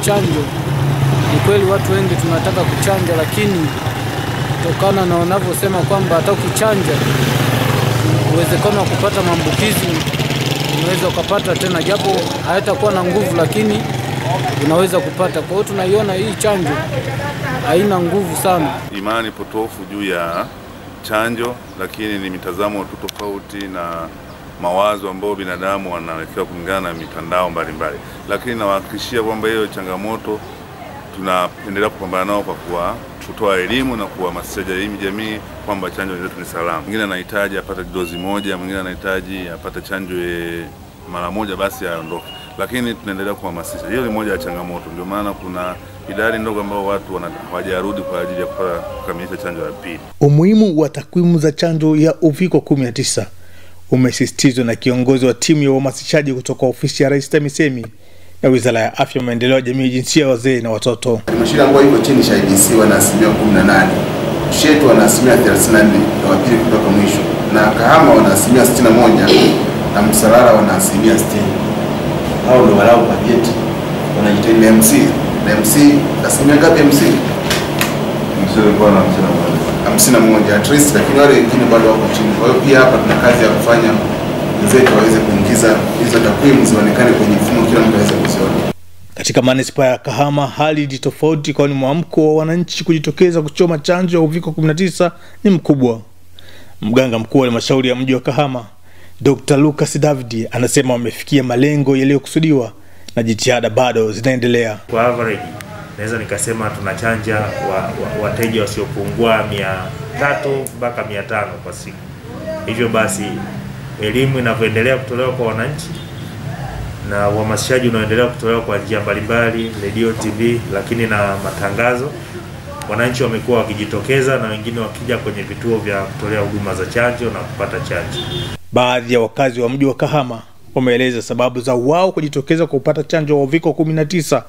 chanjo, ni kweli watu wengi tunataka kuchanja, lakini kutokana na wanavyosema kwamba hata ukichanja uwezekano wa kupata maambukizi unaweza ukapata tena, japo hayatakuwa na nguvu, lakini unaweza kupata. Kwa hiyo tunaiona hii chanjo haina nguvu sana. Imani potofu juu ya chanjo, lakini ni mitazamo tu tofauti na mawazo ambayo binadamu wanawekewa kulingana na mitandao mbalimbali, lakini nawahakikishia kwamba hiyo changamoto tunaendelea kupambana nao kwa kuwa kutoa elimu na kuhamasisha jamii jamii kwamba chanjo zetu ni salama. Mwingine anahitaji apate dozi moja, mwingine anahitaji apate chanjo e, mara moja basi aondoke, lakini tunaendelea kuhamasisha. Hiyo ni moja ya changamoto, ndio maana kuna idadi ndogo ambao watu hawajarudi kwa ajili ya kukamilisha chanjo ya pili. Umuhimu wa takwimu za chanjo ya uviko 19 umesisitizwa na kiongozi wa timu ya uhamasishaji kutoka ofisi ya Rais TAMISEMI na Wizara ya Afya, Maendeleo ya Jamii, Jinsia, Wazee na Watoto. Halmashauri ambayo iko chini ya IDC wana asilimia 18, Shetu wana asilimia 34 na wapili kutoka mwisho, na Kahama wana asilimia 61 na Msalala wana asilimia 60. Hao ndio walau bajeti wanajitahidi na MC na MC asilimia ngapi MC? hamsini na moja at least, lakini wale wengine bado wako chini. Kwa hiyo pia hapa tuna kazi ya kufanya, wenzetu waweze kuingiza hizo takwimu zionekane kwenye mfumo, kila mtu aweze kuziona. Katika manispaa ya Kahama hali ni tofauti, kwani mwamko wa wananchi kujitokeza kuchoma chanjo ya uviko 19 ni mkubwa. Mganga mkuu wa halmashauri ya mji wa Kahama Dr. Lucas David anasema wamefikia malengo yaliyokusudiwa na jitihada bado zinaendelea. Kwa average naweza nikasema tunachanja wateja wa, wa, wasiopungua mia tatu mpaka mia tano kwa siku. Hivyo basi elimu inavyoendelea kutolewa kwa wananchi na uhamasishaji unaoendelea kutolewa kwa njia mbalimbali, redio, TV, lakini na matangazo, wananchi wamekuwa wakijitokeza na wengine wakija kwenye vituo vya kutolea huduma za chanjo na kupata chanjo. Baadhi ya wakazi wa mji wa Kahama wameeleza sababu za wao kujitokeza kwa kupata chanjo ya uviko 19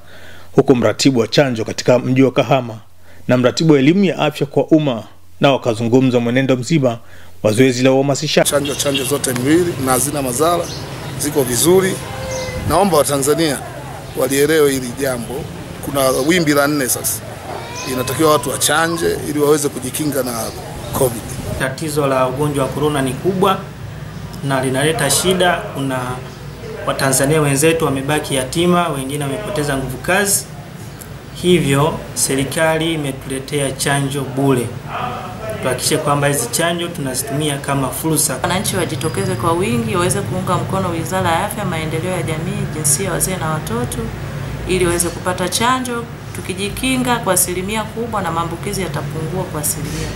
huku mratibu wa chanjo katika mji wa Kahama na mratibu wa elimu ya afya kwa umma na wakazungumza mwenendo mzima wa zoezi la uhamasishaji. Chanjo chanjo zote mbili na hazina madhara, ziko vizuri. Naomba Watanzania walielewe hili jambo. Kuna wimbi la nne sasa, inatakiwa watu wachanje ili waweze kujikinga na COVID. Tatizo la ugonjwa wa korona ni kubwa na linaleta shida. Kuna Watanzania wenzetu wamebaki yatima, wengine wamepoteza nguvu kazi, hivyo serikali imetuletea chanjo bure. Tuhakikishe kwamba hizi chanjo tunazitumia kama fursa. Wananchi wajitokeze kwa wingi waweze kuunga mkono Wizara ya Afya, Maendeleo ya Jamii, Jinsia, Wazee na Watoto ili waweze kupata chanjo. Tukijikinga kwa asilimia kubwa na maambukizi yatapungua kwa asilimia